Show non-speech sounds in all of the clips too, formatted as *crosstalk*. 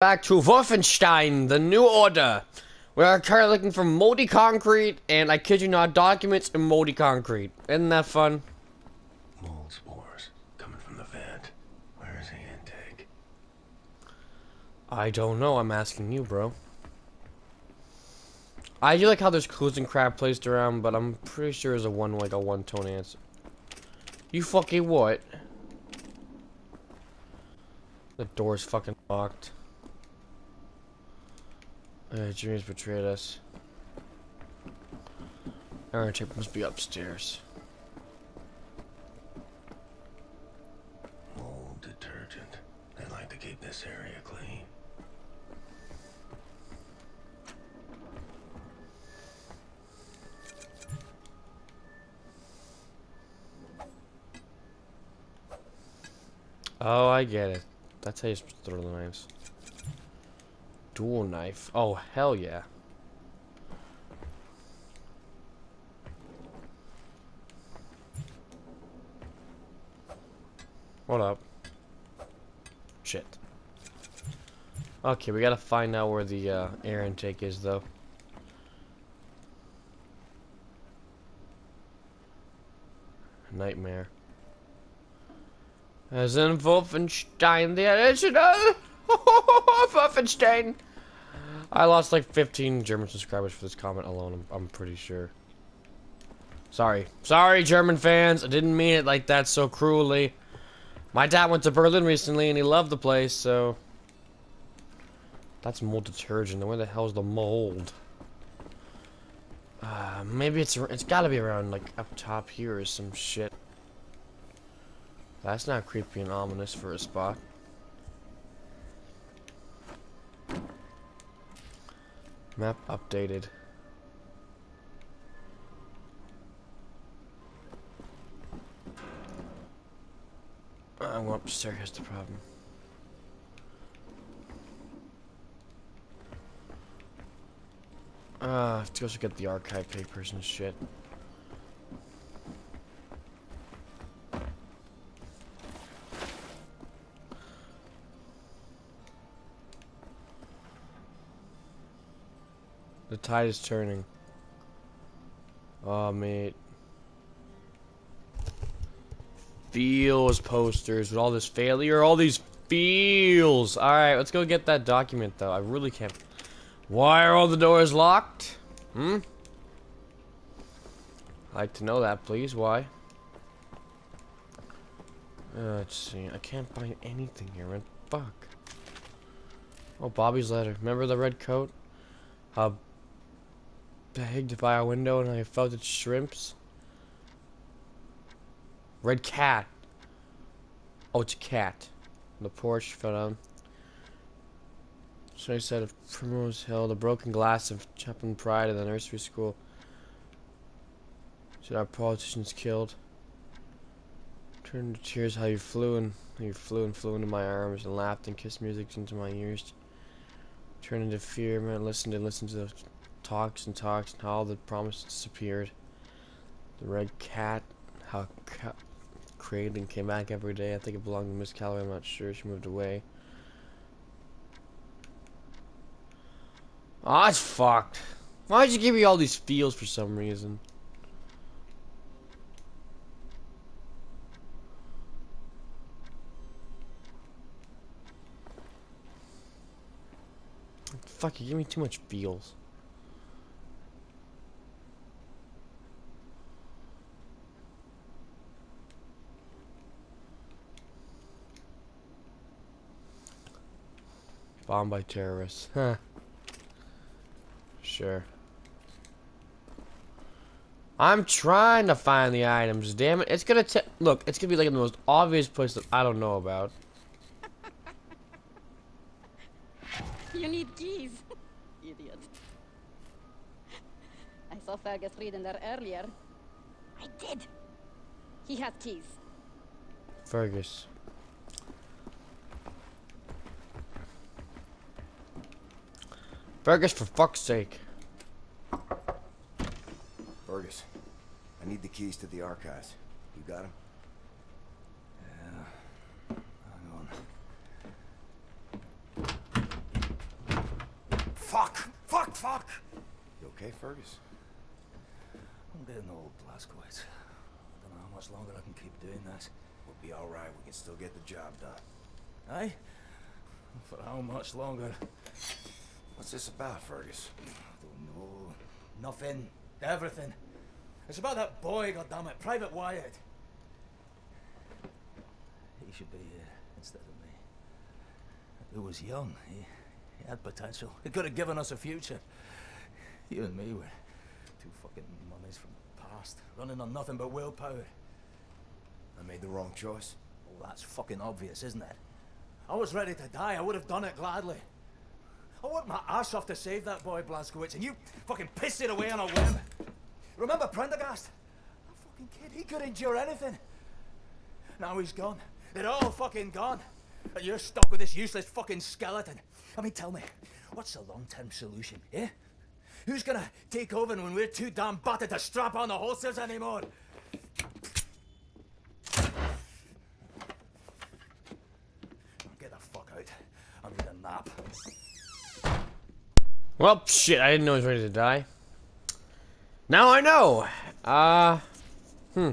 back to Wolfenstein, the new order. We are currently looking for moldy concrete, and I kid you not, documents in moldy concrete. Isn't that fun? Mold spores coming from the vent. Where is the intake? I don't know, I'm asking you, bro. I do like how there's clues and crap placed around, but I'm pretty sure there's a one, like a one-tone answer. You fucking what? The door's fucking locked. Uh, Jimmy's betrayed us. Aaron tape must be upstairs. Mold detergent. They like to keep this area clean. Oh, I get it. That's how you throw the knives. Dual knife. Oh, hell yeah. What up? Shit. Okay, we gotta find out where the uh, air intake is, though. Nightmare. As in Wolfenstein, the original! *laughs* Wolfenstein! I lost like 15 German subscribers for this comment alone, I'm, I'm pretty sure. Sorry. Sorry, German fans. I didn't mean it like that so cruelly. My dad went to Berlin recently and he loved the place, so... That's mold detergent. Where the hell's the mold? Uh, maybe it's it's gotta be around like up top here or some shit. That's not creepy and ominous for a spot. Map updated. I went upstairs, here's the problem. Uh, I have to go get the archive papers and shit. The tide is turning. Oh, mate. Feels posters with all this failure, all these feels. Alright, let's go get that document, though. I really can't. Why are all the doors locked? Hmm? I'd like to know that, please. Why? Uh, let's see. I can't find anything here, man. Fuck. Oh, Bobby's letter. Remember the red coat? How begged by a window and I felt its shrimps. Red cat. Oh, it's a cat. The porch fell down. So I said of Primrose Hill, the broken glass of Chapman Pride in the nursery school. Should our politicians killed? Turned to tears how you flew and you flew and flew into my arms and laughed and kissed music into my ears. Turned into fear, man, listened and listened to the talks and talks and how the promises disappeared. The red cat, how ca created and came back every day. I think it belonged to Miss Calloway. I'm not sure. She moved away. Oh, it's fucked. Why'd you give me all these feels for some reason? Fuck, you give me too much feels. Bombed by terrorists. Huh. Sure. I'm trying to find the items, damn it. It's gonna take. Look, it's gonna be like in the most obvious place that I don't know about. You need keys. *laughs* Idiot. I saw Fergus reading there earlier. I did. He has keys. Fergus. Fergus, for fuck's sake. Fergus, I need the keys to the archives. You got them? Yeah. Hang on. fuck! Fuck, fuck! You okay, Fergus? I'm getting old, Blazkowicz. I don't know how much longer I can keep doing this. We'll be all right. We can still get the job done. Aye? For how much longer? What's this about, Fergus? I don't know. Nothing. Everything. It's about that boy, goddammit, Private Wyatt. He should be here instead of me. He was young. He, he had potential. He could have given us a future. You and me were two fucking mummies from the past, running on nothing but willpower. I made the wrong choice. Oh, that's fucking obvious, isn't it? I was ready to die. I would have done it gladly. I worked my ass off to save that boy, Blazkowicz, and you fucking pissed it away on a whim. Remember Prendergast? That fucking kid, he could endure anything. Now he's gone. They're all fucking gone. And you're stuck with this useless fucking skeleton. I mean, tell me, what's the long-term solution, eh? Who's gonna take over when we're too damn battered to strap on the holsters anymore? Get the fuck out. I need a nap. Well, shit, I didn't know he was ready to die. Now I know! Uh, hmm.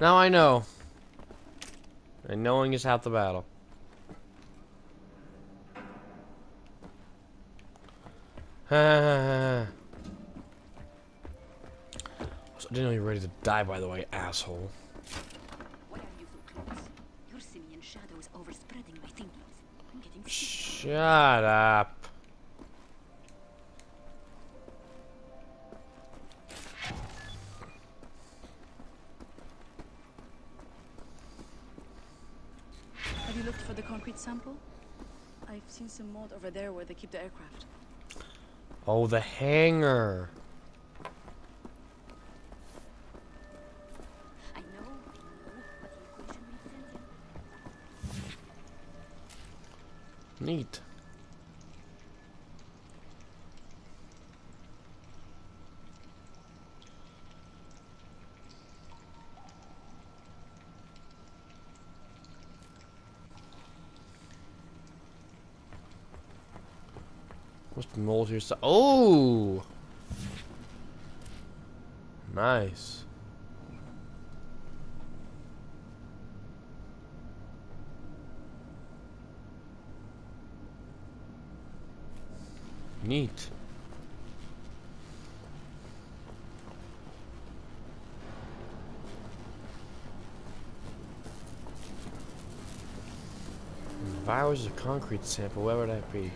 Now I know. And knowing is half the battle. *sighs* I didn't know you were ready to die, by the way, asshole. Shut are Have you looked for the concrete sample? I've seen some mold over there where they keep the aircraft. Oh, the hangar. I know, I know, but the equation made sense. Neat. What's the mold here? So oh, nice. Neat. If I was a concrete sample, where would that be?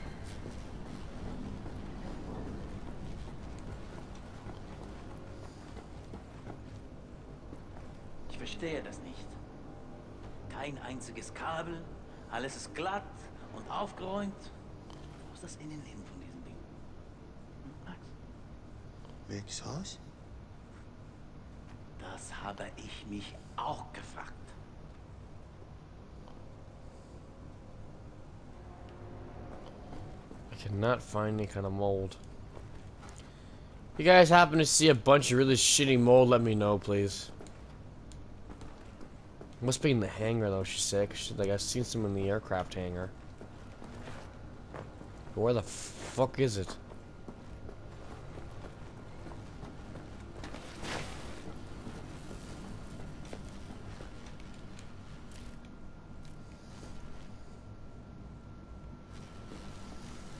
Verstehe das nicht. Kein einziges Kabel, alles ist glatt und aufgeräumt. Wo ist das Innenleben von diesem Ding? Hm, Max? Welches Haus? Das habe ich mich auch gefragt. I cannot find any kind of mold. If you guys happen to see a bunch of really shitty mold, let me know, please. Must be in the hangar though, she's sick. she- like I've seen some in the aircraft hangar. Where the fuck is it?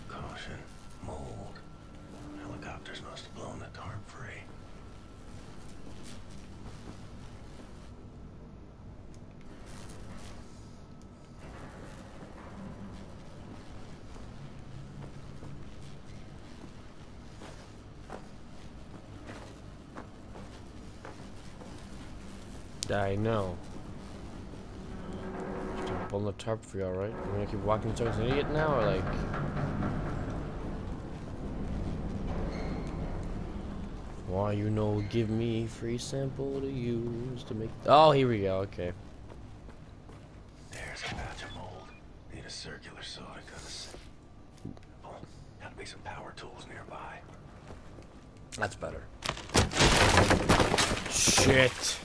Caution. Mold. Helicopters must have blown the tarp free. I know. Just a on the tarp for you, alright? I'm gonna keep walking towards an idiot now, or like. Why you know give me free sample to use to make Oh here we go, okay. There's a batch of mold. Need a circular saw to cut us. Oh, gotta be some power tools nearby. That's better. Shit.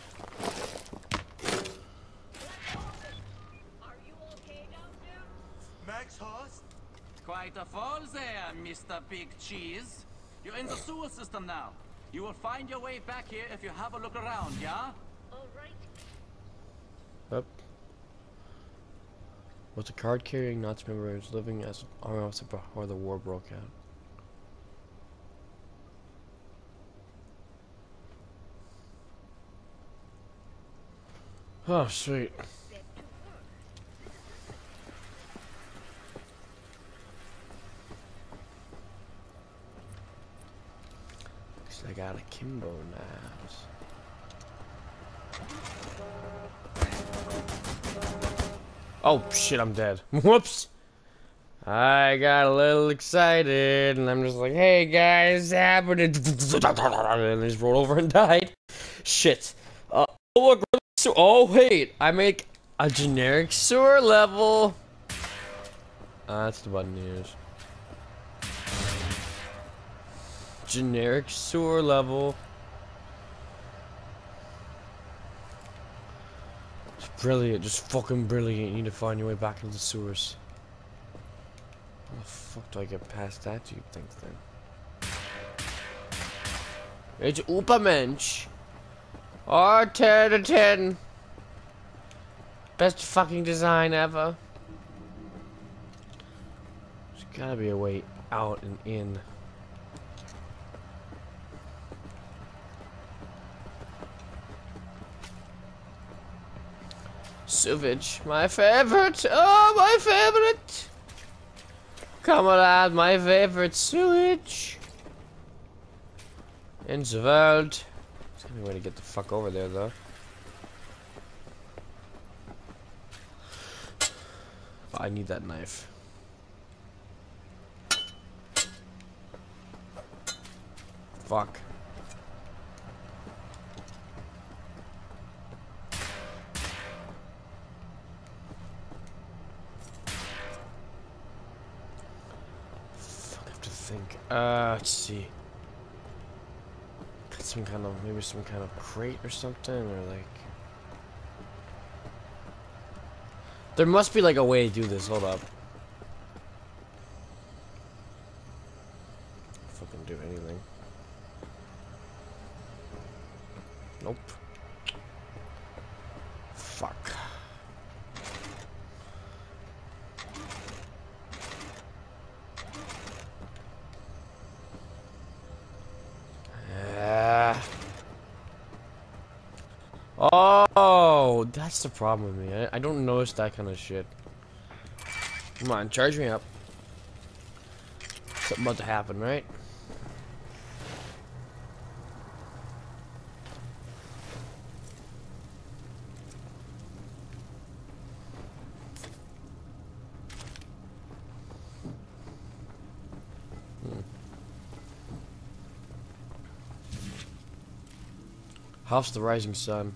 Max Hass? Quite a fall there, Mr. Big Cheese. You're in the sewer system now. You will find your way back here if you have a look around, yeah? All right. Up. Was a card carrying Nazi member who was living as an army officer before the war broke out. Oh, sweet. I got a Kimbo knives. Oh shit, I'm dead. *laughs* Whoops. I got a little excited and I'm just like, hey guys, happened *laughs* and I just rolled over and *laughs* died. Shit. Uh, oh look, oh wait, I make a generic sewer level. Uh, that's the button to use. Generic sewer level. It's brilliant, just fucking brilliant. You need to find your way back into the sewers. How the fuck do I get past that, do you think, then? It's Ubermensch. Or 10 to 10. Best fucking design ever. There's gotta be a way out and in. Sewage, my favorite. Oh, my favorite. Come on, my favorite sewage. In the world. There's any way to get the fuck over there, though. I need that knife. Fuck. Fuck, I have to think. Uh, let's see. Some kind of, maybe some kind of crate or something, or like... There must be like a way to do this, hold up. Fucking do anything. Nope. Fuck. Ah. Oh, that's the problem with me. I, I don't notice that kind of shit. Come on, charge me up. Something about to happen, right? Hmm. House the Rising Sun.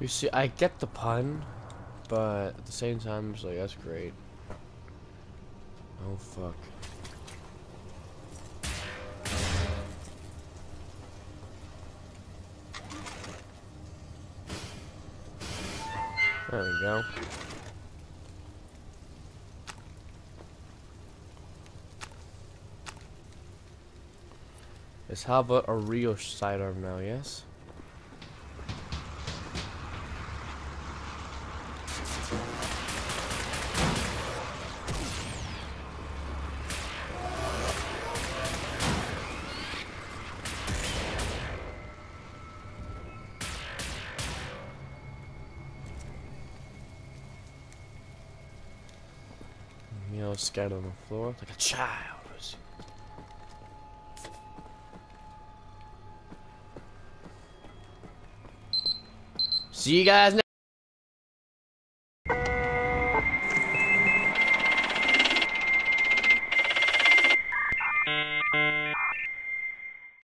You see, I get the pun, but at the same time, it's like, that's great. Oh, fuck. There we go. Let's have a, a real sidearm now, yes? Scattered on the floor like a child. See you guys next